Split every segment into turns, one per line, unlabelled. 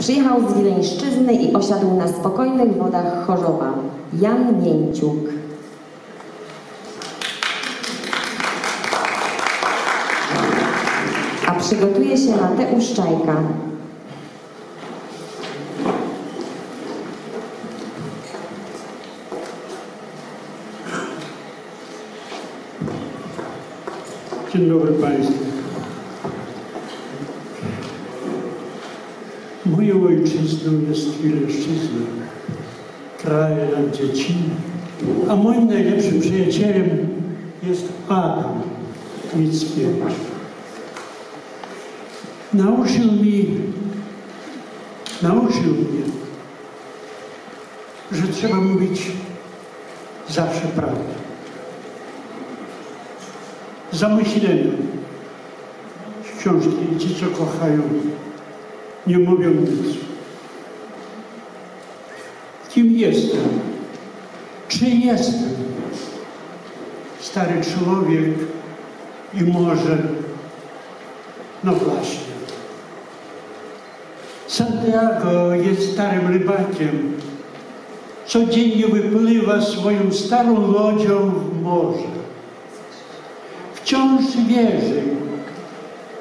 Przyjechał z Wileńszczyzny i osiadł na spokojnych wodach Chorzowa. Jan Mięciuk. A przygotuje się Mateusz Czajka.
Dzień dobry Państwu. Moją ojczyzną jest Wileńszczyzna, kraj lat dzieciny, a moim najlepszym przyjacielem jest Adam Mickiewicz. Nauczył mi, nauczył mnie, że trzeba mówić zawsze prawdę zamyślenia z książki Ci, co kochają, nie mówią nic. Kim jestem? Czy jestem? Stary człowiek i może, no właśnie. Santiago jest starym rybakiem. Codziennie wypływa swoją starą lodzią w morze wciąż wierzy.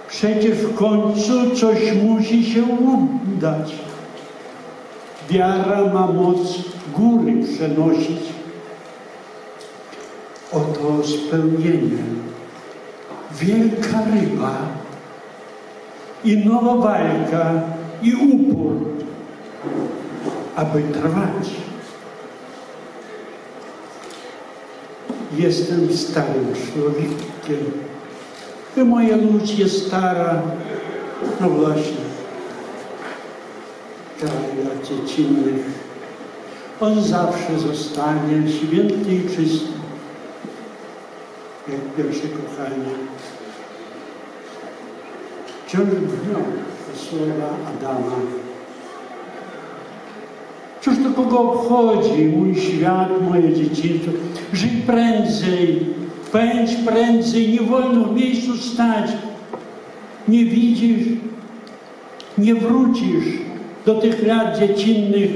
Przecież w końcu coś musi się udać. Wiara ma moc góry przenosić. Oto spełnienie. Wielka ryba i nowa walka i upór, aby trwać. Jestem starym człowiekiem. I moja ludź jest stara. No właśnie. Kraja dziecinnych. On zawsze zostanie święty i czysty. Jak pierwsze kochanie. Wciąż brzmią te słowa Adama. Cóż to kogo obchodzi mój świat, moje dzieciństwo? Żyj prędzej, pędź prędzej, nie wolno w miejscu stać. Nie widzisz, nie wrócisz do tych lat dziecinnych,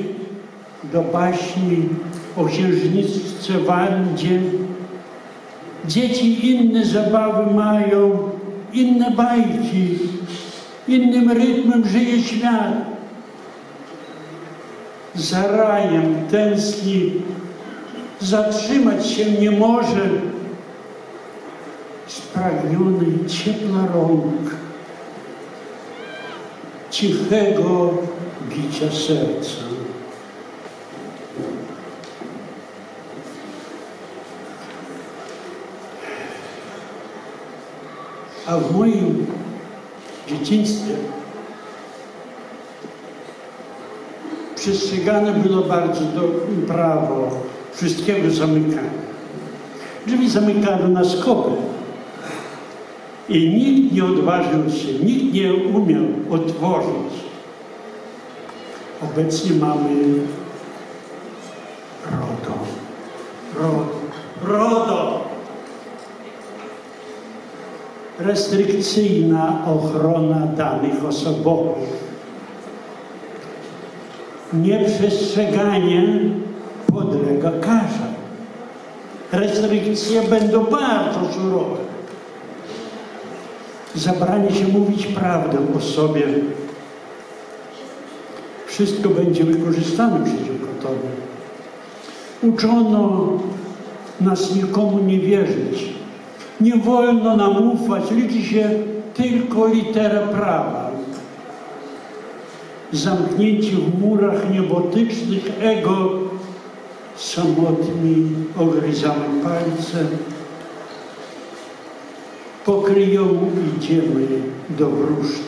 do baśni o księżniczce Wandzie. Dzieci inne zabawy mają, inne bajki, innym rytmem żyje świat za rajem tęskni, zatrzymać się nie może, spragniony ciepła rąk, cichego bicia serca. A w moim dzieciństwie przestrzegane było bardzo do, prawo wszystkiego zamykania. Drzwi zamykano na skobę i nikt nie odważył się, nikt nie umiał otworzyć. Obecnie mamy RODO. RODO. RODO. Restrykcyjna ochrona danych osobowych nieprzestrzeganie podlega karze. Restrykcje będą bardzo surowe. Zabranie się mówić prawdę o sobie. Wszystko będzie wykorzystane przeciwko Tobie. Uczono nas nikomu nie wierzyć. Nie wolno nam ufać, liczy się tylko litera prawa zamknięci w murach niebotycznych ego, samotni ogryzamy palce, pokryją idziemy do wróżki.